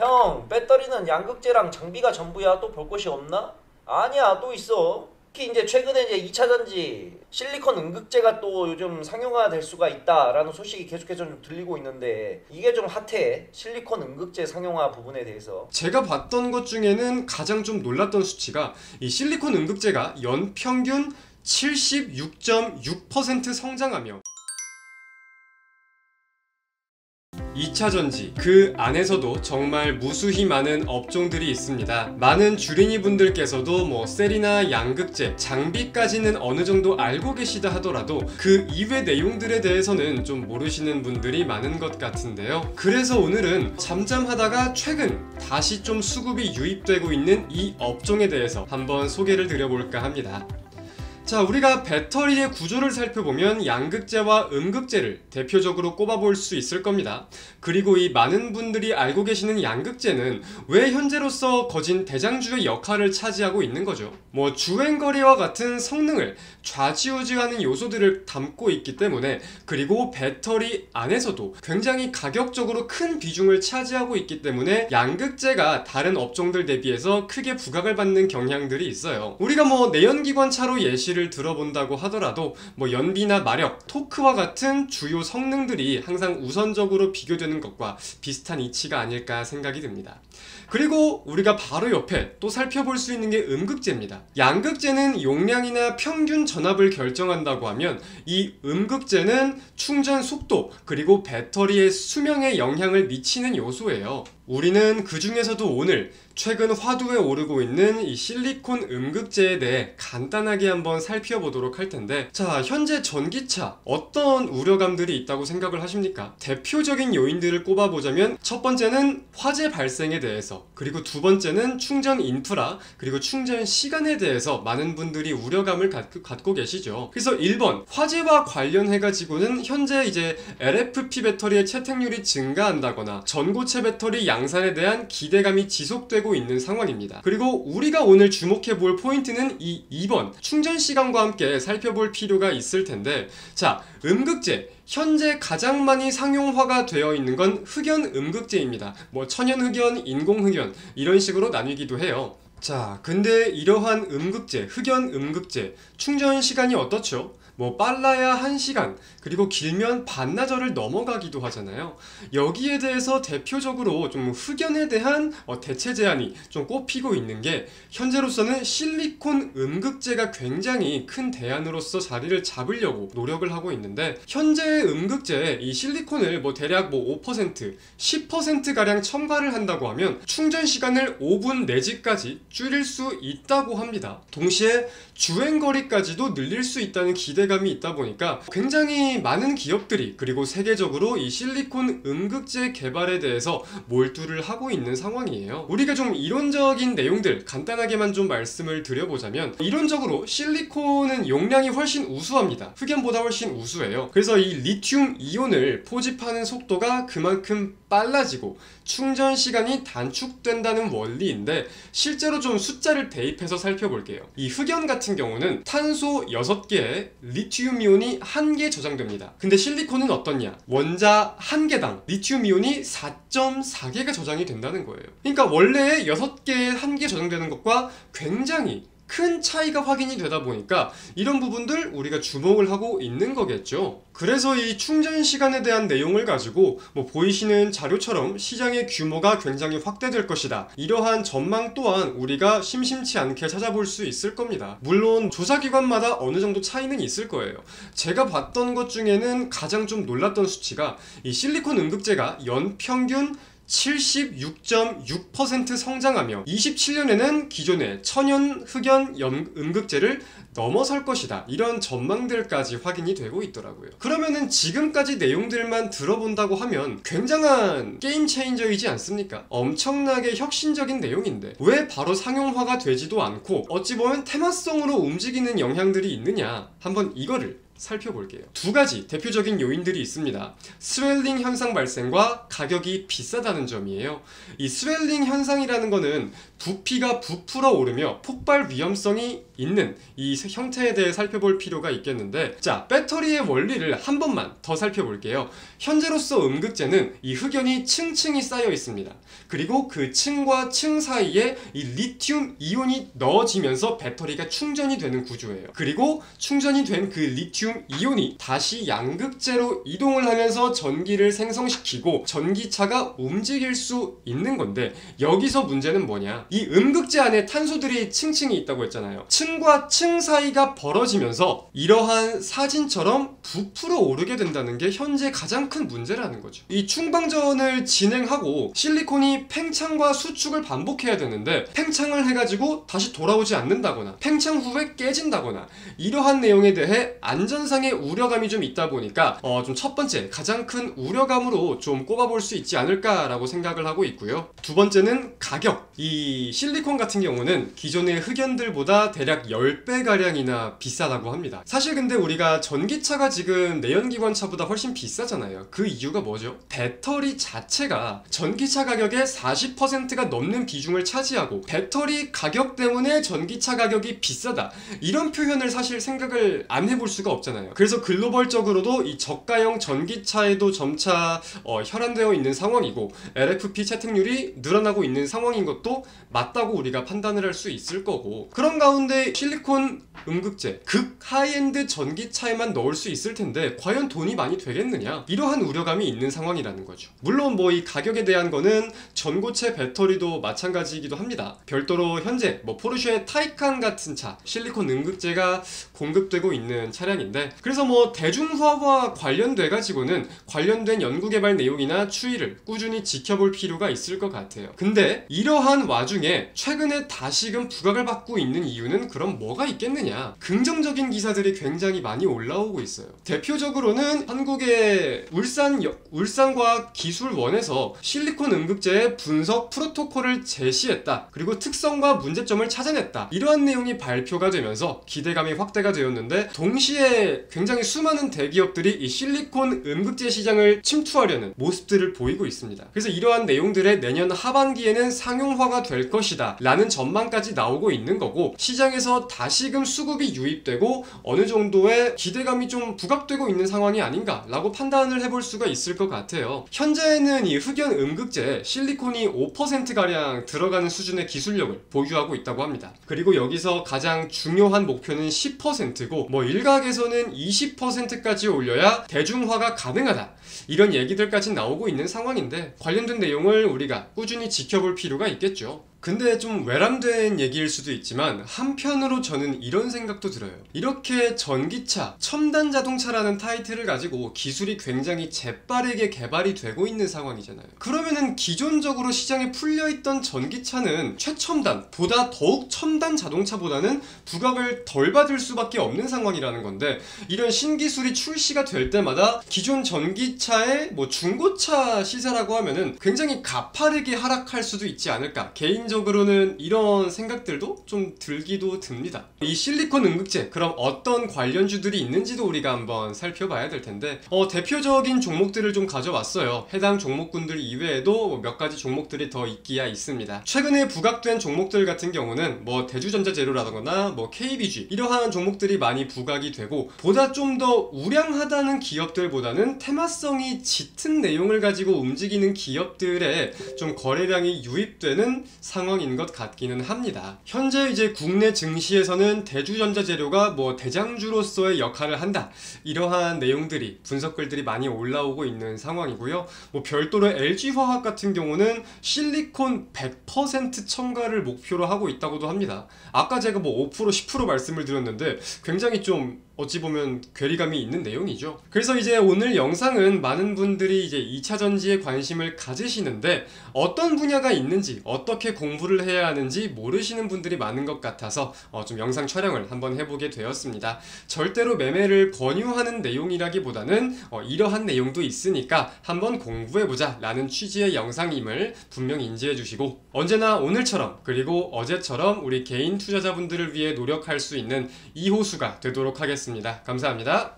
형 배터리는 양극재랑 장비가 전부야. 또 볼 것이 없나? 아니야 또 있어. 특히 이제 최근에 이제 2차 전지 실리콘 음극재가 또 요즘 상용화될 수가 있다라는 소식이 계속해서 좀 들리고 있는데 이게 좀 핫해 실리콘 음극재 상용화 부분에 대해서. 제가 봤던 것 중에는 가장 좀 놀랐던 수치가 이 실리콘 음극재가 연평균 76.6% 성장하며 2차 전지 그 안에서도 정말 무수히 많은 업종들이 있습니다. 많은 주린이 분들께서도 뭐 셀이나 양극재, 장비까지는 어느 정도 알고 계시다 하더라도 그 이외 내용들에 대해서는 좀 모르시는 분들이 많은 것 같은데요. 그래서 오늘은 잠잠하다가 최근 다시 좀 수급이 유입되고 있는 이 업종에 대해서 한번 소개를 드려볼까 합니다. 자, 우리가 배터리의 구조를 살펴보면 양극재와 음극재를 대표적으로 꼽아볼 수 있을 겁니다. 그리고 이 많은 분들이 알고 계시는 양극재는 왜 현재로서 거진 대장주의 역할을 차지하고 있는 거죠. 뭐 주행거리와 같은 성능을 좌지우지하는 요소들을 담고 있기 때문에 그리고 배터리 안에서도 굉장히 가격적으로 큰 비중을 차지하고 있기 때문에 양극재가 다른 업종들 대비해서 크게 부각을 받는 경향들이 있어요. 우리가 뭐 내연기관 차로 예시를 들어본다고 하더라도 뭐 연비나 마력, 토크와 같은 주요 성능들이 항상 우선적으로 비교되는 것과 비슷한 이치가 아닐까 생각이 듭니다. 그리고 우리가 바로 옆에 또 살펴볼 수 있는 게 음극재입니다. 양극재는 용량이나 평균 전압을 결정한다고 하면 이 음극재는 충전 속도 그리고 배터리의 수명에 영향을 미치는 요소예요. 우리는 그 중에서도 오늘 최근 화두에 오르고 있는 이 실리콘 음극재에 대해 간단하게 한번 살펴보도록 할 텐데 자 현재 전기차 어떤 우려감들이 있다고 생각을 하십니까? 대표적인 요인들을 꼽아보자면 첫 번째는 화재 발생에 대해서 그리고 두 번째는 충전 인프라 그리고 충전 시간에 대해서 많은 분들이 우려감을 갖고, 계시죠 그래서 1번 화재와 관련해 가지고는 현재 이제 LFP 배터리의 채택률이 증가한다거나 전고체 배터리 양 산에 대한 기대감이 지속되고 있는 상황입니다. 그리고 우리가 오늘 주목해 볼 포인트는 이 2번 충전 시간과 함께 살펴볼 필요가 있을 텐데 자 음극재 현재 가장 많이 상용화가 되어 있는 건 흑연 음극재입니다. 뭐 천연 흑연, 인공 흑연 이런 식으로 나뉘기도 해요. 자, 근데 이러한 음극재, 흑연 음극재 충전 시간이 어떻죠? 뭐 빨라야 1시간 그리고 길면 반나절을 넘어가기도 하잖아요 여기에 대해서 대표적으로 좀 흑연에 대한 어, 대체 제한이 좀 꼽히고 있는 게 현재로서는 실리콘 음극재가 굉장히 큰 대안으로서 자리를 잡으려고 노력을 하고 있는데 현재 음극재 이 실리콘을 뭐 대략 뭐 5% 10% 가량 첨가를 한다고 하면 충전 시간을 5분 내지까지 줄일 수 있다고 합니다 동시에 주행거리까지도 늘릴 수 있다는 기대감이 있다 보니까 굉장히 많은 기업들이 그리고 세계적으로 이 실리콘 음극재 개발에 대해서 몰두를 하고 있는 상황이에요. 우리가 좀 이론적인 내용들 간단하게만 좀 말씀을 드려보자면 이론적으로 실리콘은 용량이 훨씬 우수합니다. 흑연보다 훨씬 우수해요. 그래서 이 리튬 이온을 포집하는 속도가 그만큼 빨라지고 충전 시간이 단축된다는 원리인데 실제로 좀 숫자를 대입해서 살펴볼게요. 이 흑연 같은 경우는 탄소 6개에 리튬 이온이 1개 저장됩니다. 근데 실리콘은 어떻냐? 원자 1개당 리튬 이온이 4.4개가 저장이 된다는 거예요. 그러니까 원래 6개에 1개 저장되는 것과 굉장히 큰 차이가 확인이 되다 보니까 이런 부분들 우리가 주목을 하고 있는 거겠죠. 그래서 이 충전 시간에 대한 내용을 가지고 뭐 보이시는 자료처럼 시장의 규모가 굉장히 확대될 것이다. 이러한 전망 또한 우리가 심심치 않게 찾아볼 수 있을 겁니다. 물론 조사기관마다 어느 정도 차이는 있을 거예요. 제가 봤던 것 중에는 가장 좀 놀랐던 수치가 이 실리콘 음극재가 연평균 76.6% 성장하며 27년에는 기존의 천연 흑연 염, 음극재를 넘어설 것이다. 이런 전망들까지 확인이 되고 있더라고요. 그러면은 지금까지 내용들만 들어본다고 하면 굉장한 game changer이지 않습니까? 엄청나게 혁신적인 내용인데 왜 바로 상용화가 되지도 않고 어찌 보면 테마성으로 움직이는 영향들이 있느냐? 한번 이거를 살펴볼게요. 두 가지 대표적인 요인들이 있습니다. swelling 현상 발생과 가격이 비싸다는 점이에요. 이 swelling 현상이라는 거는 부피가 부풀어 오르며 폭발 위험성이 있는 이 형태에 대해 살펴볼 필요가 있겠는데 자 배터리의 원리를 한 번만 더 살펴볼게요 현재로서 음극재는 이 흑연이 층층이 쌓여 있습니다 그리고 그 층과 층 사이에 이 리튬 이온이 넣어지면서 배터리가 충전이 되는 구조예요 그리고 충전이 된 그 리튬 이온이 다시 양극재로 이동을 하면서 전기를 생성시키고 전기차가 움직일 수 있는 건데 여기서 문제는 뭐냐? 이 음극재 안에 탄소들이 층층이 있다고 했잖아요. 층과 층 사이가 벌어지면서 이러한 사진처럼 부풀어 오르게 된다는 게 현재 가장 큰 문제라는 거죠. 이 충방전을 진행하고 실리콘이 팽창과 수축을 반복해야 되는데 팽창을 해가지고 다시 돌아오지 않는다거나 팽창 후에 깨진다거나 이러한 내용에 대해 안전상의 우려감이 좀 있다 보니까 어, 좀 첫 번째 가장 큰 우려감으로 좀 꼽아볼 수 있지 않을까라고 생각을 하고 있고요. 두 번째는 가격. 이 실리콘 같은 경우는 기존의 흑연들보다 대략 10배 가량이나 비싸다고 합니다. 사실 근데 우리가 전기차가 지금 내연기관차보다 훨씬 비싸잖아요. 그 이유가 뭐죠? 배터리 자체가 전기차 가격의 40%가 넘는 비중을 차지하고 배터리 가격 때문에 전기차 가격이 비싸다. 이런 표현을 사실 생각을 안 해볼 수가 없 잖아요. 그래서 글로벌적으로도 이 저가형 전기차에도 점차 어, 혈안되어 있는 상황이고 LFP 채택률이 늘어나고 있는 상황인 것도 맞다고 우리가 판단을 할 수 있을 거고 그런 가운데 실리콘 음극재 극 하이엔드 전기차에만 넣을 수 있을 텐데 과연 돈이 많이 되겠느냐? 이러한 우려감이 있는 상황이라는 거죠. 물론 뭐 이 가격에 대한 거는 전고체 배터리도 마찬가지이기도 합니다. 별도로 현재 뭐 포르쉐 타이칸 같은 차 실리콘 음극재가 공급되고 있는 차량인데 그래서 뭐 대중화와 관련돼 가지고는 관련된 연구개발 내용이나 추이를 꾸준히 지켜볼 필요가 있을 것 같아요. 근데 이러한 와중에 최근에 다시금 부각을 받고 있는 이유는 그럼 뭐가 있겠느냐 긍정적인 기사들이 굉장히 많이 올라오고 있어요. 대표적으로는 한국의 울산 울산과학기술원에서 실리콘 음극재의 분석 프로토콜을 제시했다. 그리고 특성과 문제점을 찾아냈다. 이러한 내용이 발표가 되면서 기대감이 확대가 되었는데 동시에 굉장히 수많은 대기업들이 이 실리콘 음극재 시장을 침투하려는 모습들을 보이고 있습니다. 그래서 이러한 내용들의 내년 하반기에는 상용화가 될 것이다. 라는 전망까지 나오고 있는 거고 시장에서 다시금 수 급이 유입되고 어느 정도의 기대감이 좀 부각되고 있는 상황이 아닌가 라고 판단을 해볼 수가 있을 것 같아요. 현재는 이 흑연 음극재 실리콘이 5%가량 들어가는 수준의 기술력을 보유하고 있다고 합니다. 그리고 여기서 가장 중요한 목표는 10%고 뭐 일각에서는 20%까지 올려야 대중화가 가능하다. 이런 얘기들까지 나오고 있는 상황인데 관련된 내용을 우리가 꾸준히 지켜볼 필요가 있겠죠 근데 좀 외람된 얘기일 수도 있지만 한편으로 저는 이런 생각도 들어요. 이렇게 전기차, 첨단 자동차라는 타이틀을 가지고 기술이 굉장히 재빠르게 개발이 되고 있는 상황이잖아요. 그러면은 기존적으로 시장에 풀려있던 전기차는 최첨단, 보다 더욱 첨단 자동차보다는 부각을 덜 받을 수밖에 없는 상황이라는 건데 이런 신기술이 출시가 될 때마다 기존 전기차의 뭐 중고차 시세라고 하면은 굉장히 가파르게 하락할 수도 있지 않을까. 개인 개인적으로는 이런 생각들도 좀 들기도 듭니다. 이 실리콘 음극재 그럼 어떤 관련주들이 있는지도 우리가 한번 살펴봐야 될 텐데 어, 대표적인 종목들을 좀 가져왔어요. 해당 종목군들 이외에도 뭐몇 가지 종목들이 더 있기야 있습니다. 최근에 부각된 종목들 같은 경우는 뭐 대주전자 재료라거나 뭐 KBG 이러한 종목들이 많이 부각이 되고 보다 좀 더 우량하다는 기업들보다는 테마성이 짙은 내용을 가지고 움직이는 기업들의 좀 거래량이 유입되는 상 황인 것 같기는 합니다. 현재 이제 국내 증시에서는 대주전자 재료가 뭐 대장주로서의 역할을 한다. 이러한 내용들이 분석글들이 많이 올라오고 있는 상황이고요. 뭐 별도로 LG화학 같은 경우는 실리콘 100% 첨가를 목표로 하고 있다고도 합니다. 아까 제가 뭐 5% 10% 말씀을 드렸는데 굉장히 좀 어찌 보면 괴리감이 있는 내용이죠. 그래서 이제 오늘 영상은 많은 분들이 이제 2차 전지에 관심을 가지시는데 어떤 분야가 있는지 어떻게 공 부를 해야 하는지 모르시는 분들이 많은 것 같아서 어, 좀 영상 촬영을 한번 해보게 되었습니다. 절대로 매매를 권유하는 내용이라기보다는 어, 이러한 내용도 있으니까 한번 공부해보자 라는 취지의 영상임을 분명히 인지해 주시고 언제나 오늘처럼 그리고 어제처럼 우리 개인 투자자분들을 위해 노력할 수 있는 이호수가 되도록 하겠습니다. 감사합니다.